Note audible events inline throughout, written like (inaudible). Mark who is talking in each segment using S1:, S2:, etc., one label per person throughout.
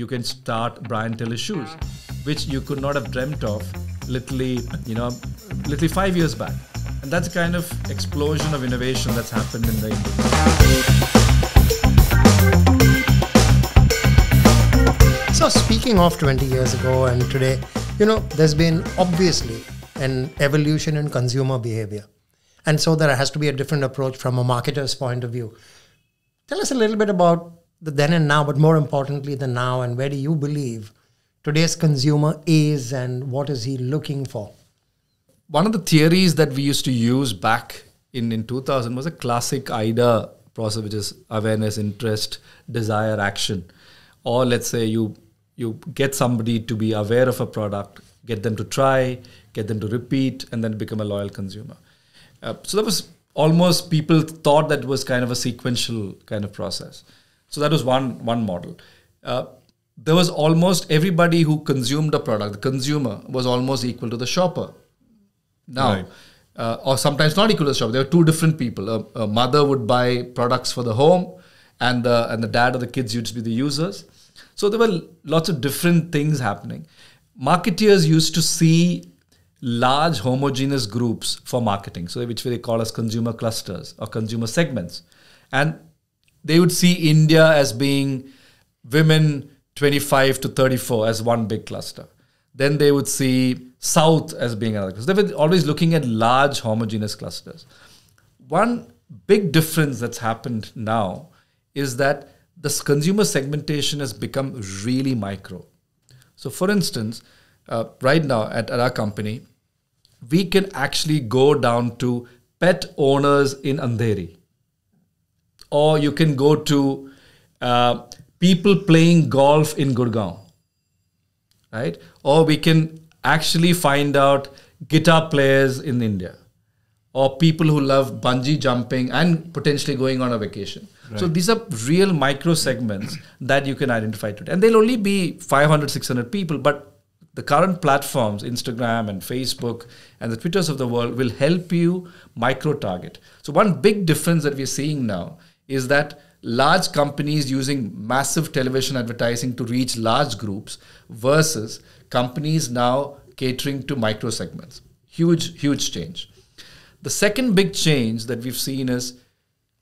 S1: you can start Brian Tellis shoes, which you could not have dreamt of literally, you know, literally five years back. And that's kind of explosion of innovation that's happened in the
S2: industry. So speaking of 20 years ago and today, you know, there's been obviously an evolution in consumer behavior. And so there has to be a different approach from a marketer's point of view. Tell us a little bit about the then and now, but more importantly, the now, and where do you believe today's consumer is and what is he looking for?
S1: One of the theories that we used to use back in, in 2000 was a classic AIDA process, which is awareness, interest, desire, action. Or let's say you you get somebody to be aware of a product, get them to try, get them to repeat, and then become a loyal consumer. Uh, so that was almost people thought that was kind of a sequential kind of process. So that was one one model. Uh, there was almost everybody who consumed a product. The consumer was almost equal to the shopper. Now, right. uh, or sometimes not equal to the shopper. There were two different people. A, a, mother would buy products for the home, and the and the dad or the kids used to be the users. So there were lots of different things happening. Marketeers used to see large homogeneous groups for marketing, so which they call as consumer clusters or consumer segments, and they would see India as being women 25 to 34 as one big cluster. Then they would see South as being another cluster. They were always looking at large homogeneous clusters. One big difference that's happened now is that this consumer segmentation has become really micro. So, for instance, uh, right now at, at our company, we can actually go down to pet owners in Andheri or you can go to uh, people playing golf in Gurgaon, right? Or we can actually find out guitar players in India, or people who love bungee jumping and potentially going on a vacation. Right. So these are real micro segments (clears throat) that you can identify today, and they'll only be 500, 600 people, but the current platforms, Instagram and Facebook and the Twitters of the world, will help you micro target. So, one big difference that we're seeing now is that large companies using massive television advertising to reach large groups versus companies now catering to micro segments. Huge, huge change. The second big change that we've seen is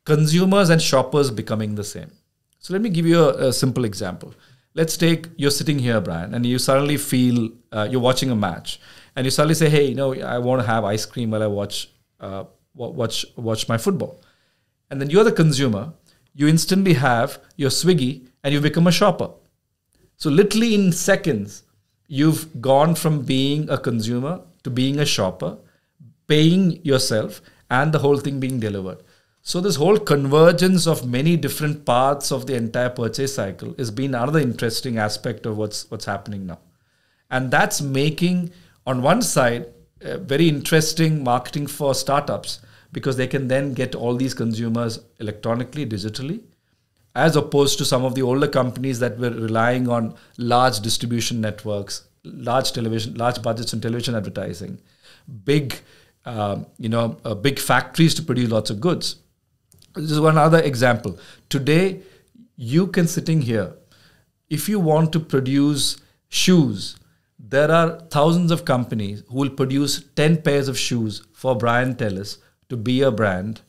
S1: consumers and shoppers becoming the same. So let me give you a, a simple example. Let's take you're sitting here, Brian, and you suddenly feel uh, you're watching a match, and you suddenly say, "Hey, you know, I want to have ice cream while I watch uh, watch watch my football." And then you're the consumer, you instantly have your Swiggy and you become a shopper. So, literally in seconds, you've gone from being a consumer to being a shopper, paying yourself, and the whole thing being delivered. So, this whole convergence of many different parts of the entire purchase cycle has been another interesting aspect of what's, what's happening now. And that's making, on one side, very interesting marketing for startups because they can then get all these consumers electronically, digitally, as opposed to some of the older companies that were relying on large distribution networks, large television, large budgets in television advertising, big, uh, you know, uh, big factories to produce lots of goods. This is one other example. Today, you can sitting here, if you want to produce shoes, there are thousands of companies who will produce 10 pairs of shoes for Brian Tellis to be a brand,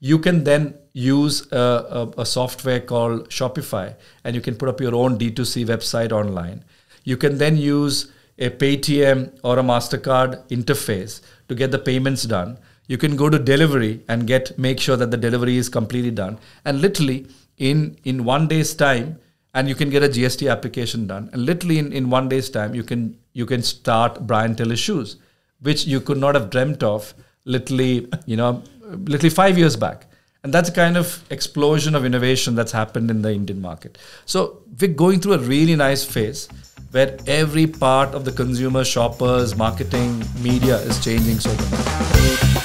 S1: you can then use a, a, a, software called Shopify and you can put up your own D2C website online. You can then use a Paytm or a MasterCard interface to get the payments done. You can go to delivery and get make sure that the delivery is completely done. And literally in, in one day's time, and you can get a GST application done. And literally in, in one day's time, you can you can start Brian Tellis shoes, which you could not have dreamt of literally, you know, literally five years back. And that's a kind of explosion of innovation that's happened in the Indian market. So we're going through a really nice phase where every part of the consumer, shoppers, marketing, media is changing so much.